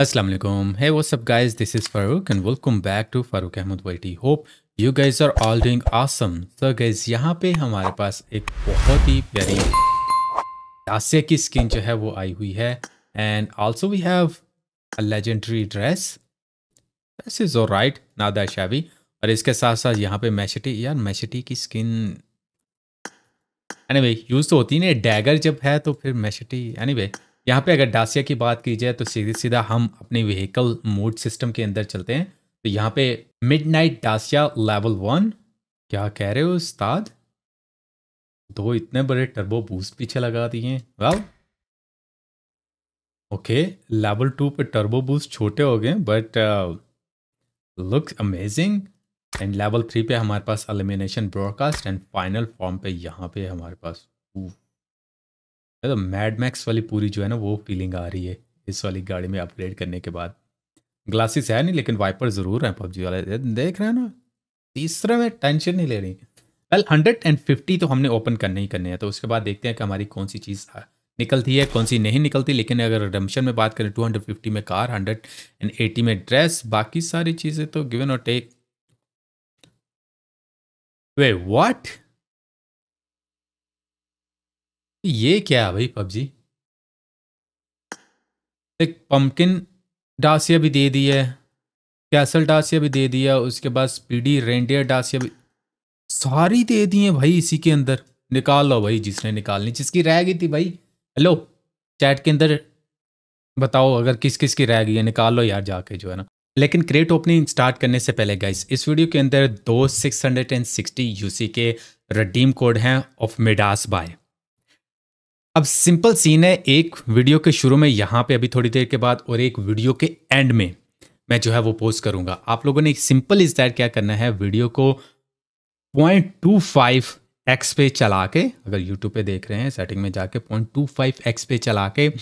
Assalamualaikum. Hey, what's up, guys? This is Farouk, and welcome back to Farouk Ahmed YT. Hope you guys are all doing awesome. So, guys, यहाँ पे हमारे पास एक बहुत ही प्यारी दासिया की skin जो है वो आई हुई है and also we have a legendary dress this is right नादा शाबी और इसके साथ साथ यहाँ पे मैशटी यार मैशटी की स्किन एनीवे यूज़ तो होती नहीं डैगर जब है तो फिर मैशटी एनीवे यहाँ पे अगर डासिया की बात की जाए तो सीधे सीधा हम अपने व्हीकल मोड सिस्टम के अंदर चलते हैं। तो यहाँ पे midnight Dacia level one क्या कह रहे हो उस्ताद? दो इतने बड़े टर्बो बूस्ट पीछे लगा दिए वेल ओके लेवल टू पे टर्बो बूस्ट छोटे हो गए but look amazing and level three पे हमारे पास elimination broadcast and final form पे यहाँ पे हमारे पास तो मैड मैक्स वाली पूरी जो है ना, वो फीलिंग आ रही है इस वाली गाड़ी में अपग्रेड करने के बाद। ग्लासेस है नहीं, लेकिन वाइपर ज़रूर है पबजी वाले। देख रहे हैं ना, तीसरे में टेंशन नहीं ले रही। वेल हंड्रेड एंड फिफ्टी तो हमने ओपन करने ही करने हैं तो उसके बाद देखते हैं कि हमारी कौन सी चीज़ निकलती है, कौन सी नहीं निकलती। लेकिन अगर रिडम्शन में बात करें टू हंड्रेड फिफ्टी में कार हंड्रेड एंड एटी में ड्रेस बाकी सारी चीज़ें तो गिवन और टेक वे व्हाट ये क्या है भाई, पबजी? एक पंपकिन डासिया भी दे दी है, कैसल डासिया भी दे दिया उसके बाद स्पीडी रेंडियर डासिया भी सारी दे दी है भाई इसी के अंदर। निकाल लो भाई, जिसने निकालनी। जिसकी रह गई थी भाई। हेलो चैट के अंदर बताओ अगर किस किस की रह गई है। निकाल लो यार जाके जो है ना। लेकिन क्रेट ओपनिंग स्टार्ट करने से पहले गाइस इस वीडियो के अंदर दो 660 यूसी के रडीम कोड हैं ऑफ़ मिडास बाय अब सिंपल सीन है, एक वीडियो के शुरू में, यहाँ पे अभी थोड़ी देर के बाद और एक वीडियो के एंड में मैं जो है वो पोस्ट करूँगा। आप लोगों ने सिंपल इज़ दैट क्या करना है, वीडियो को पॉइंट टू फाइव एक्स पे चला के, अगर यूट्यूब पे देख रहे हैं सेटिंग में जाके पॉइंट टू फाइव एक्स पे चला के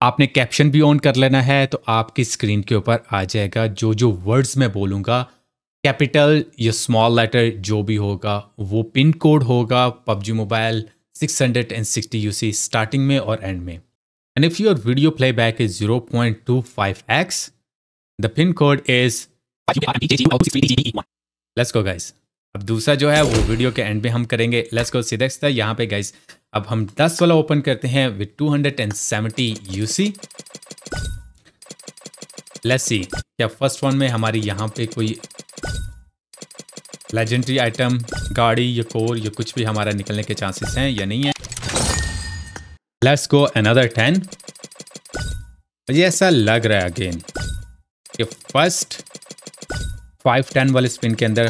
आपने कैप्शन भी ऑन कर लेना है तो आपकी स्क्रीन के ऊपर आ जाएगा जो जो वर्ड्स मैं बोलूँगा। कैपिटल या स्मॉल लेटर जो भी होगा, वो पिन कोड होगा पबजी मोबाइल 660 UC starting में और end में. And if your video playback is 0.25x, the pin code is Let's go guys. अब दूसरा जो है वो वीडियो के एंड में हम करेंगे. लेट्स गो सीधा सीधा यहाँ पे गाइस अब हम 10 वाला ओपन करते हैं विद 270 यूसी लेट्स सी क्या फ़र्स्ट वन में हमारी यहाँ पे कोई लेजेंडरी आइटम गाड़ी, या कोर या कुछ भी हमारा निकलने के चांसेस हैं, या नहीं है। लेट्स गो अनदर टेन मुझे ऐसा लग रहा है अगेन कि फ़र्स्ट फाइव टेन वाले स्पिन के अंदर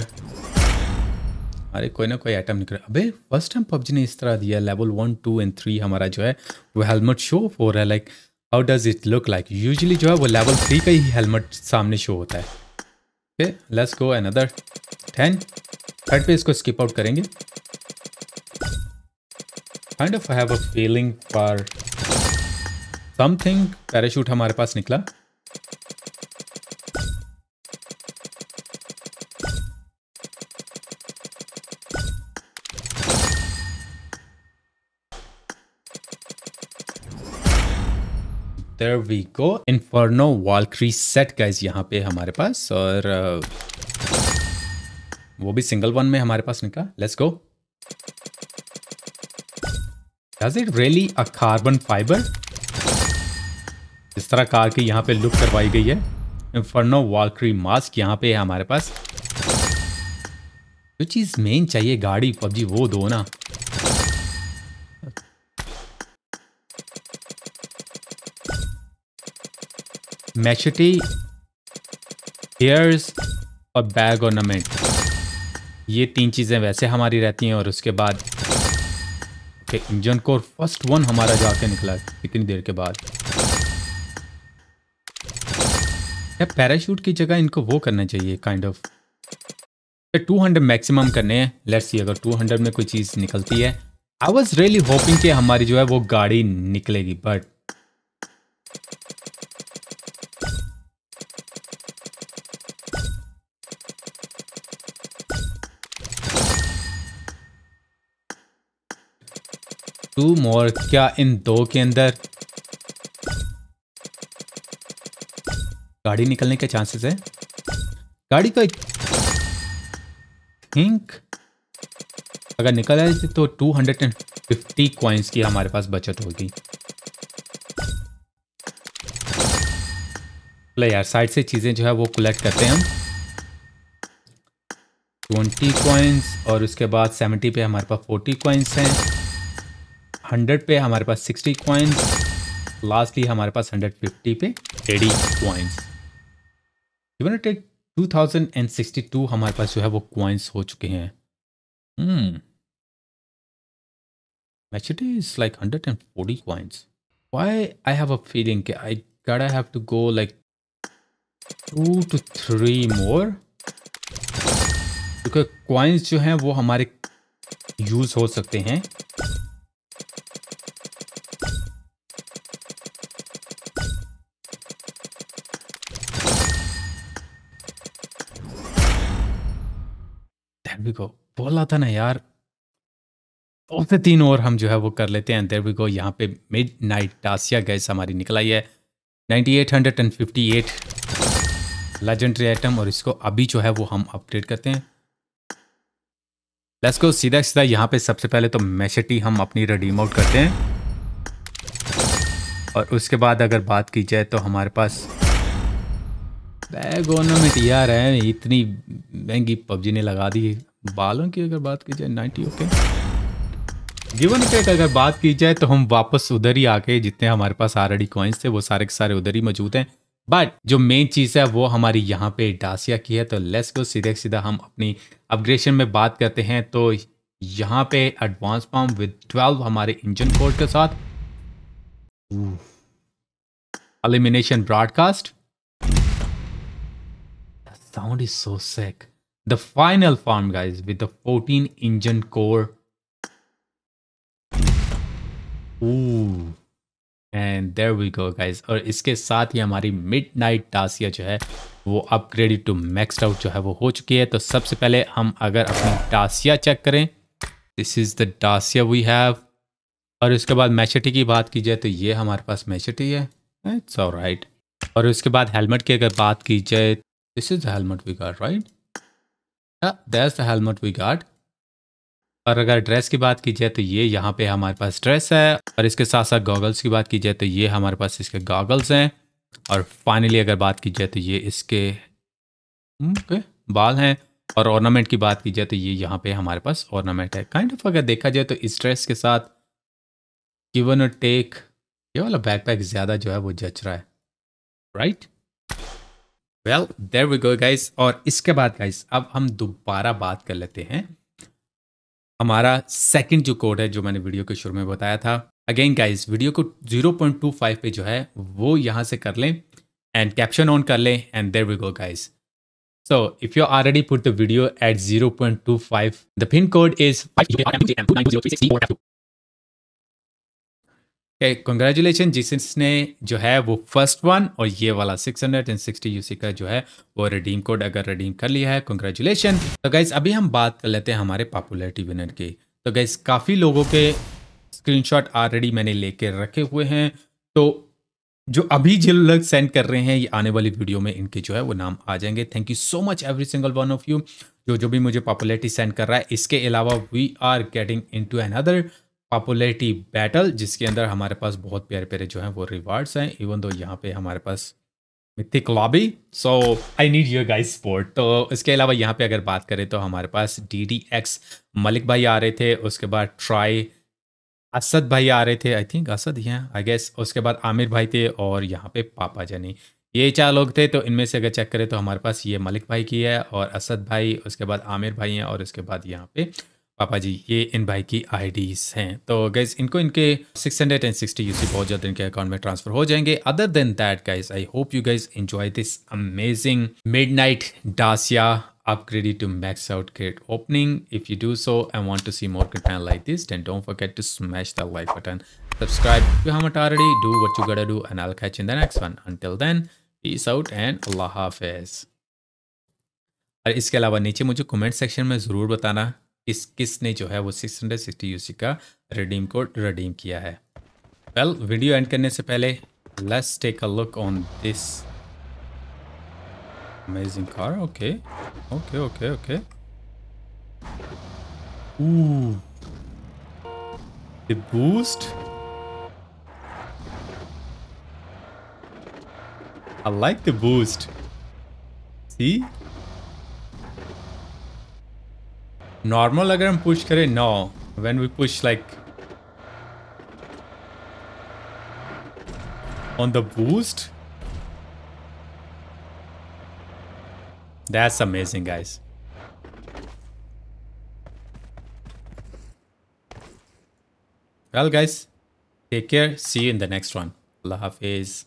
अरे, कोई ना कोई आइटम निकल अबे फ़र्स्ट टाइम पबजी ने इस तरह दिया level one two and three हमारा जो है, वो हेलमेट शो हो रहा है like how does it look like usually जो है, वो लेवल थ्री का ही हेलमेट सामने शो होता है। Okay let's go another ten third पे इसको स्किप आउट करेंगे. Kind of have a feeling for something parachute हमारे पास निकला. There we go inferno valkyrie set guys यहाँ पे हमारे पास, और वो भी सिंगल वन में हमारे पास निकला. Let's go does it really a carbon fibre इस तरह कार की यहाँ पे लुक करवाई गई है. इन्फर्नो वॉलक्री मास्क यहाँ पे है हमारे पास. जो चीज़ मेन चाहिए? गाड़ी, पबजी, वो दो ना. मैचटी हेयर्स और बैग ऑर्नामेंट ये तीन चीज़ें वैसे हमारी रहती हैं और उसके बाद इंजन कोर फ़र्स्ट वन हमारा जाके निकला इतनी देर के बाद। या पैराशूट की जगह इनको वो करना चाहिए kind of two hundred maximum करने हैं। लेट्स सी अगर टू हंड्रेड में कोई चीज़ निकलती है। आई वॉज़ रियली होपिंग कि हमारी जो है वो गाड़ी निकलेगी बट टू मोर क्या इन दो के अंदर? गाड़ी निकलने के चांसेस है? गाड़ी का थिंक अगर निकल आए तो 250 कॉइन्स की हमारे पास बचत होगी। यार साइड से चीज़ें जो है वो कलेक्ट करते हैं हम। ट्वेंटी कॉइन्स और उसके बाद सेवेंटी पे हमारे पास फोर्टी कॉइन्स हैं। हंड्रेड पे हमारे पास सिक्सटी कॉइन्स लास्टली हमारे पास हंड्रेड फिफ्टी पे eighty coins even two thousand and sixty two हमारे पास जो है वो कॉइन्स हो चुके हैं hmm Actually, it's like 140 coins. Why I have a feeling I gotta have to go like two to three more. क्योंकि कॉइन्स जो हैं वो हमारे यूज़ हो सकते हैं बोला था ना यार दो से तीन और हम जो है वो कर लेते हैं देर वी गो यहाँ पे मिड नाइट टासिया गैस हमारी निकल आई है। 9858 लेजेंडरी आइटम और इसको अभी जो है वो हम अपडेट करते हैं। लेट्स गो सीधा सीधा यहाँ पे सबसे पहले तो मैशटी हम अपनी रिडीम आउट करते हैं। और उसके बाद अगर बात की जाए तो हमारे पास बैग यार है, इतनी महँगी पबजी ने लगा दी। बालों की अगर बात की जाए, नाइन्टी, ओके। गिवन टेक अगर बात की जाए तो हम वापस उधर ही आके जितने हमारे पास ऑलरेडी कॉइन्स थे, वो सारे के सारे उधर ही मौजूद हैं। बट जो मेन चीज़ है, वो हमारी यहाँ पे डासिया की है तो लेट्स को सीधे सीधा हम अपनी अपग्रेशन में बात करते हैं। तो यहाँ पे एडवांस फॉर्म विद 12 हमारे इंजन कोड के साथ। Elimination broadcast sound is so sick. The final form guys with the 14 engine core and there we go guys और इसके साथ ही हमारी मिड नाइट टासिया जो है, वो अपग्रेडेड टू मैक्स आउट जो है, वो हो चुकी है। तो सबसे पहले हम अगर अपनी टासिया चेक करें। This is the Dacia we have और उसके बाद मैचटी की बात की जाए तो ये हमारे पास मैचटी है। इट्स राइट और उसके बाद हेलमेट की अगर बात की जाए this is the helmet we got right that's the helmet we got और अगर ड्रेस की बात की जाए तो ये यहाँ पे हमारे पास ड्रेस है। और इसके साथ साथ गॉगल्स की बात की जाए तो ये हमारे पास इसके गॉगल्स हैं। और फाइनली अगर बात की जाए तो ये इसके okay, बाल हैं। और ऑर्नामेंट की बात की जाए तो ये यहाँ पे हमारे पास ऑर्नामेंट है। काइंड kind ऑफ़ of अगर देखा जाए तो इस ड्रेस के साथ गिवन और टेक ये वाला बैकपैक ज़्यादा जो है वो जच रहा है। Right well there we go guys और इसके बाद गाइस अब हम दोबारा बात कर लेते हैं। हमारा सेकंड जो कोड है जो मैंने वीडियो के शुरू में बताया था। अगेन गाइस वीडियो को 0.25 पे जो है वो यहाँ से कर लें एंड कैप्शन ऑन कर लें and there we go guys So if you already put the video at 0.25, the pin code is congratulation जिसने जो है वो फ़र्स्ट वन और ये वाला 660 यूसी का जो है वो रिडीम कोड अगर रिडीम कर लिया है कंग्रेचुलेशन तो गाइज़ अभी हम बात कर लेते हैं हमारे पॉपुलरिटी विनर की। तो गाइज़ काफ़ी लोगों के स्क्रीनशॉट ऑलरेडी मैंने लेके रखे हुए हैं। तो जो अभी जो लोग सेंड कर रहे हैं, ये आने वाली वीडियो में इनके जो है वो नाम आ जाएँगे। Thank you so much every single one of you जो जो भी मुझे पॉपुलरिटी सेंड कर रहा है, इसके अलावा we are getting into another popularity battle जिसके अंदर हमारे पास बहुत प्यारे प्यारे जो हैं वो रिवार्ड्स हैं इवन दो यहाँ पे हमारे पास mythic lobby so I need your guys support तो इसके अलावा यहाँ पे अगर बात करें तो हमारे पास डी डी एक्स मलिक भाई आ रहे थे, उसके बाद ट्राई असद भाई आ रहे थे आई थिंक असद ही आई गेस उसके बाद आमिर भाई थे और यहाँ पे पापा जनी। ये चार लोग थे तो इनमें से अगर चेक करें तो हमारे पास ये मलिक भाई की है और असद भाई, उसके बाद आमिर भाई हैं और उसके बाद यहाँ पे पापा जी ये इन भाई की आईडीज हैं तो गैस इनको इनके 660 यूसी बहुत जल्द इनके अकाउंट में ट्रांसफ़र हो जाएँगे other than that guys I hope you guys enjoy this amazing midnight Dacia upgraded to max out crate opening if you do so and want to see more content like this then don't forget to smash that like button subscribe if you haven't already do what you gotta do and i'll catch you in the next one until then peace out and allah hafiz और इसके अलावा नीचे मुझे comment section में ज़रूर बताना किस ने जो है वो सिक्स हंड्रेड का रिडीम को रिडीम किया है? वेल वीडियो एंड करने से पहले let's take a look on this amazing car okay okay okay okay boost I like the boost see Normal अगर हम push करें no. When we push like on the boost. That's amazing guys. Well guys, take care. See you in the next one. Allah Hafiz.